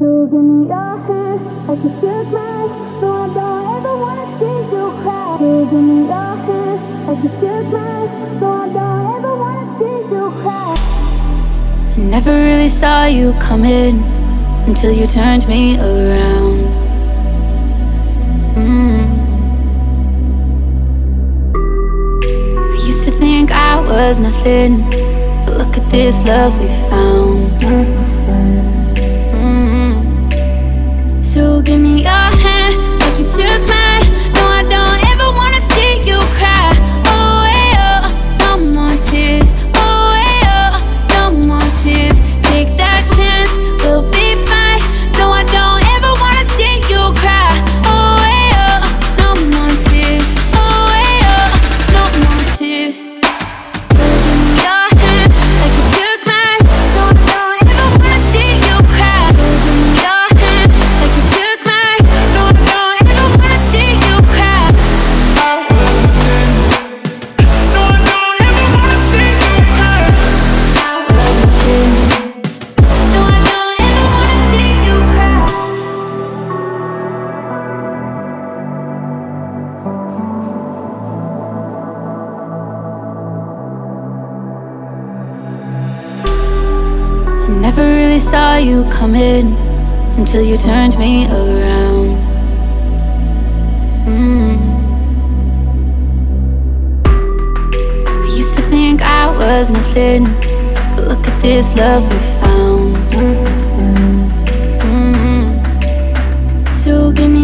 So give me your hand, like you shook mine. So I don't ever wanna see you cry. So give me your hand, like you shook mine. So I don't ever wanna see you cry. I never really saw you coming until you turned me around. Mm. I used to think I was nothing, but look at this love we found. Mm. Give me your Never really saw you coming until you turned me around. Mm. I used to think I was nothing, but look at this love we found. Mm. So give me.